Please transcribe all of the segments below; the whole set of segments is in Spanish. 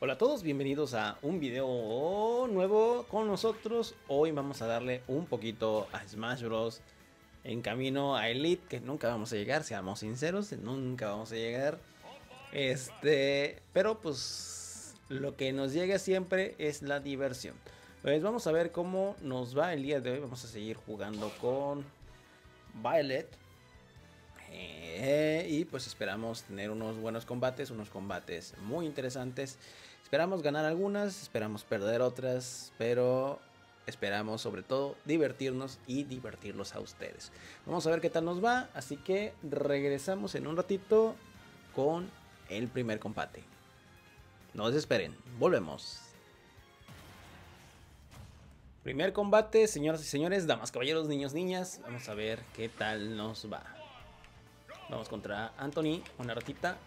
Hola a todos, bienvenidos a un video nuevo con nosotros. Hoy vamos a darle un poquito a Smash Bros. En camino a Elite, que nunca vamos a llegar, seamos sinceros, nunca vamos a llegar. Este, pero pues lo que nos llega siempre es la diversión. Pues vamos a ver cómo nos va el día de hoy. Vamos a seguir jugando con Violet. Eh, y pues esperamos tener unos buenos combates, unos combates muy interesantes. Esperamos ganar algunas, esperamos perder otras, pero esperamos sobre todo divertirnos y divertirlos a ustedes. Vamos a ver qué tal nos va, así que regresamos en un ratito con el primer combate. No desesperen, volvemos. Primer combate, señoras y señores, damas, caballeros, niños, niñas. Vamos a ver qué tal nos va. Vamos contra Anthony, una ratita.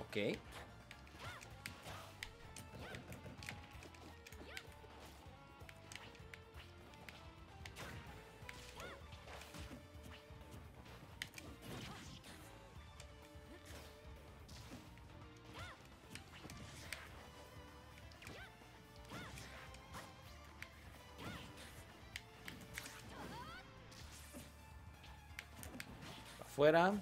Ok. Afuera.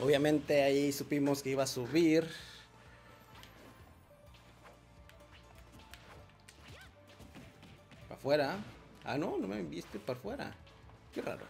Obviamente ahí supimos que iba a subir. Para afuera. Ah, no, no me viste para afuera. Qué raro.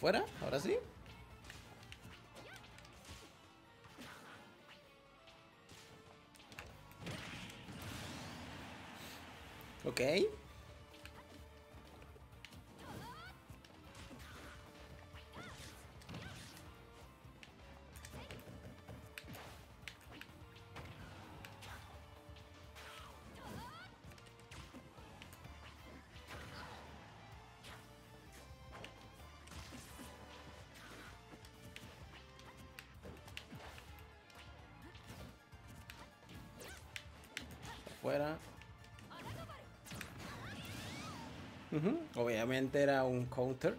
¿Afuera? ¿Ahora sí? Ok. Fuera. Obviamente era un counter.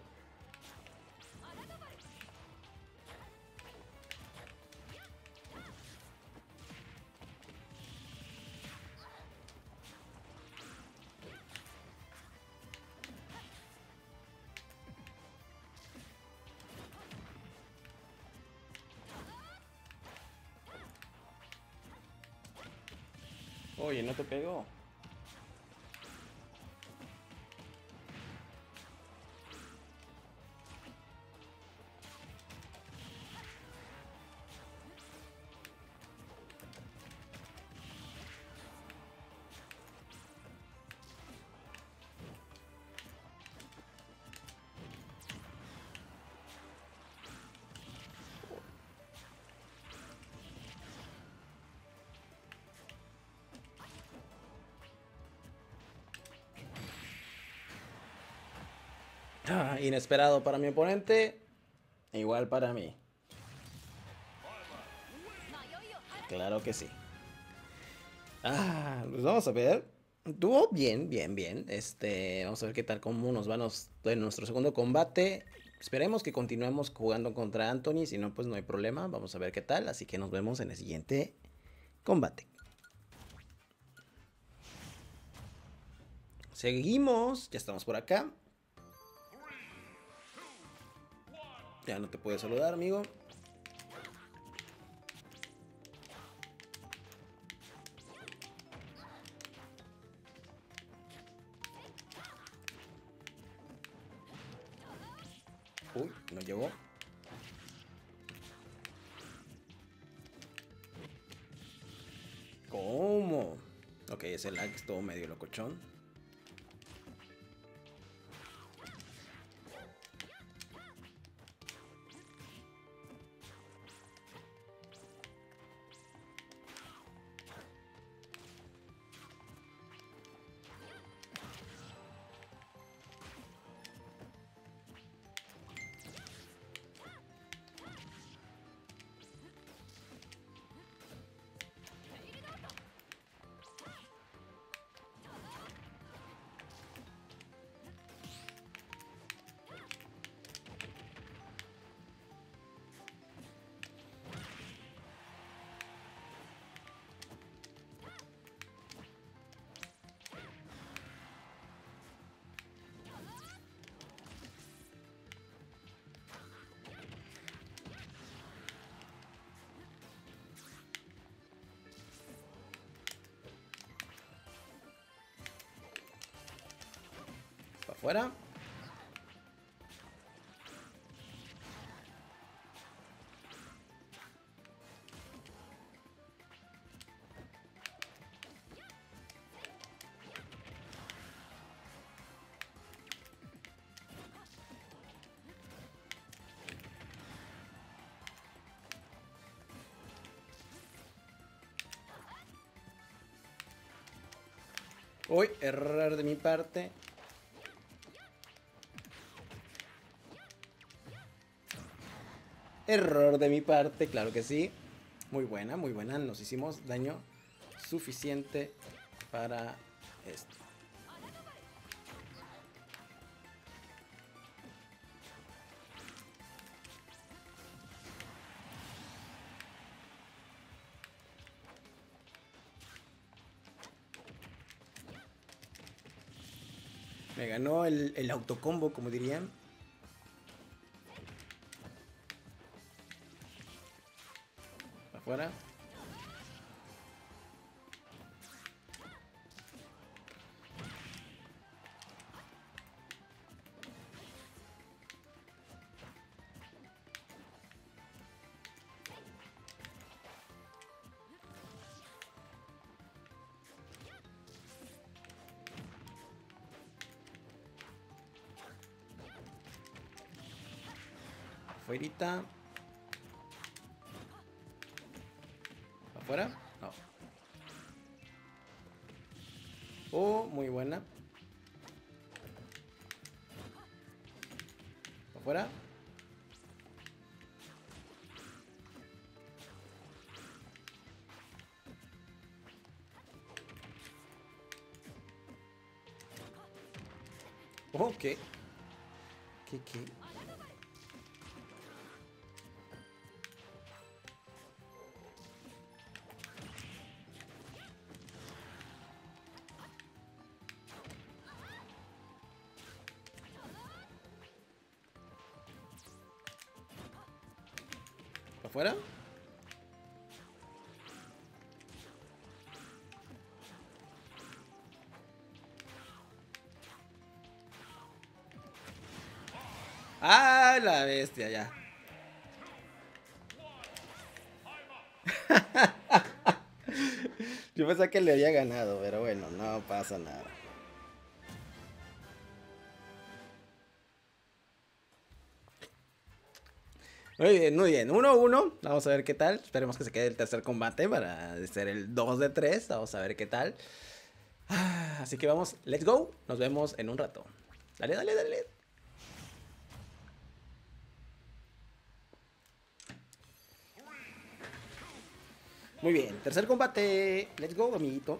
Inesperado para mi oponente, igual para mí. Claro que sí. Ah, pues vamos a ver. Estuvo bien, bien, bien. Este, vamos a ver qué tal cómo nos va en nuestro segundo combate. Esperemos que continuemos jugando contra Anthony, si no, pues no hay problema. Vamos a ver qué tal, así que nos vemos en el siguiente combate. Seguimos, ya estamos por acá. Ya no te puedo saludar, amigo. Uy, no llegó. ¿Cómo? Ok, ese lag todo medio locochón. Para afuera. Uy, error de mi parte. Error de mi parte, claro que sí. Muy buena, muy buena. Nos hicimos daño suficiente para esto. Me ganó el, el autocombo, como dirían. Afuera. Afuerita. ¿Afuera? No. Oh, muy buena. ¿Afuera? Oh, ¿qué? ¿Qué, ¿Afuera? ¡Ah, la bestia, ya! Yo pensaba que le había ganado, pero bueno, no pasa nada. Muy bien, muy bien. 1-1. Vamos a ver qué tal. Esperemos que se quede el tercer combate para ser el 2 de 3. Vamos a ver qué tal. Ah, Así que vamos, let's go. Nos vemos en un rato. Dale, dale, dale. Muy bien, tercer combate. Let's go, amiguito.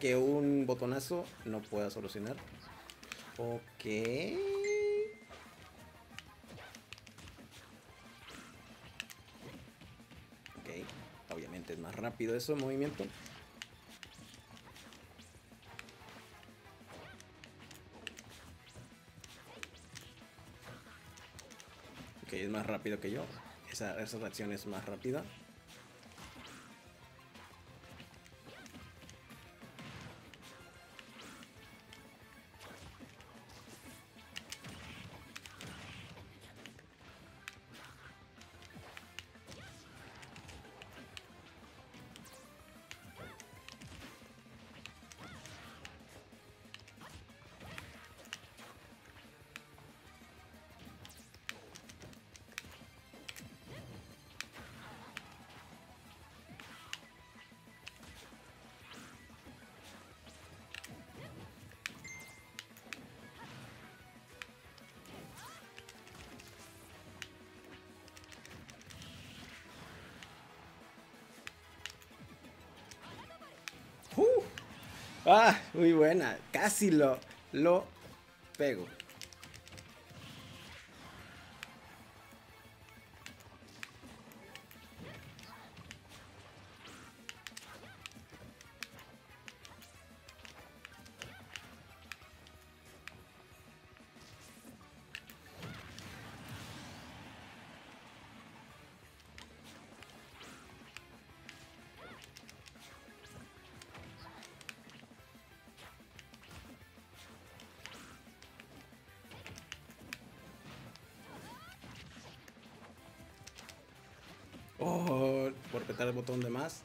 Que un botonazo no pueda solucionar. Ok. Ok. Obviamente es más rápido eso, movimiento. Ok, es más rápido que yo. Esa, esa reacción es más rápida. Ah, muy buena. Casi lo, lo pego. Oh, por apretar el botón de más.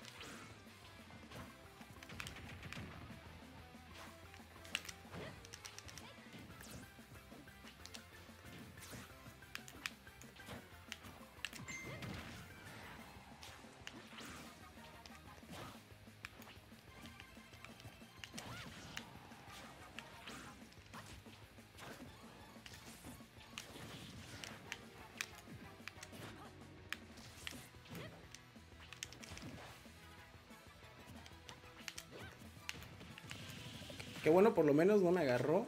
Que bueno, por lo menos no me agarró.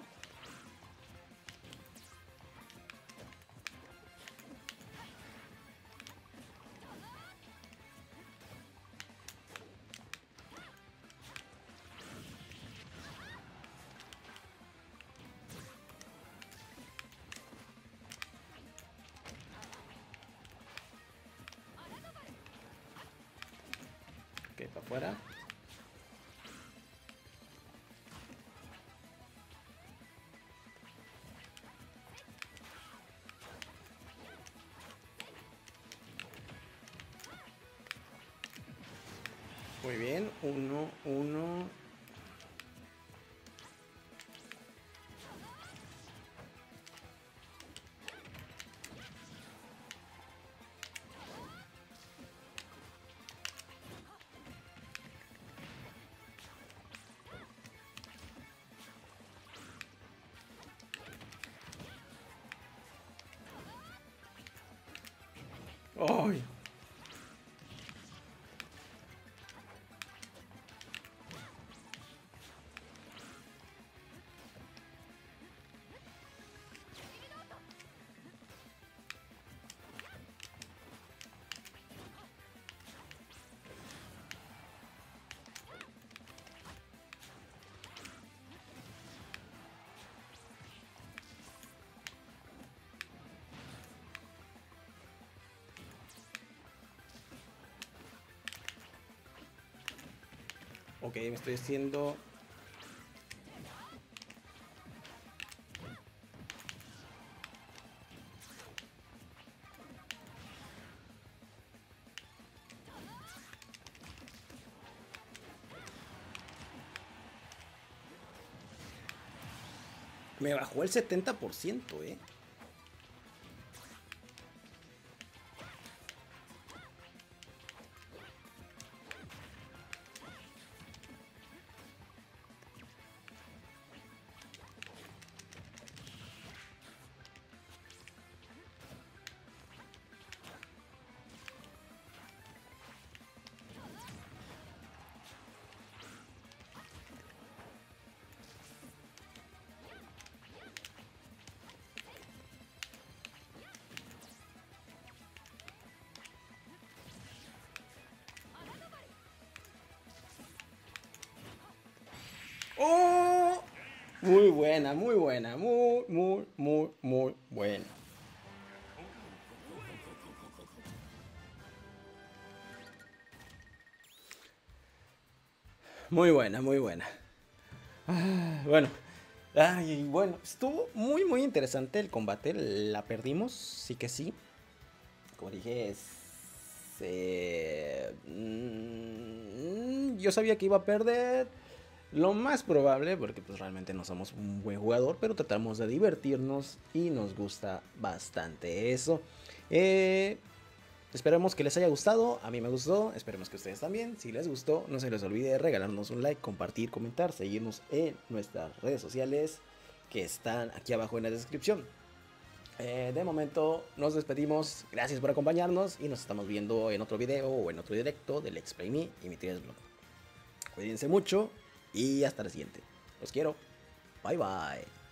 Ok, para afuera. Muy bien, 1, 1, Ok, me estoy haciendo... Me bajó el 70%, eh. Muy buena, muy buena, muy, muy, muy, muy buena. Muy buena, muy buena. Ah, bueno, Ay, bueno, estuvo muy, muy interesante el combate. La perdimos, sí que sí. Como dije, es, eh, mm, yo sabía que iba a perder. Lo más probable, porque pues realmente no somos un buen jugador, pero tratamos de divertirnos y nos gusta bastante eso. Eh, Esperemos que les haya gustado, a mí me gustó, esperemos que ustedes también. Si les gustó, no se les olvide regalarnos un like, compartir, comentar, seguirnos en nuestras redes sociales que están aquí abajo en la descripción. Eh, de momento nos despedimos, gracias por acompañarnos y nos estamos viendo en otro video o en otro directo del Play Me y mi 3 Blog. Cuídense mucho y hasta la siguiente. Los quiero. Bye bye.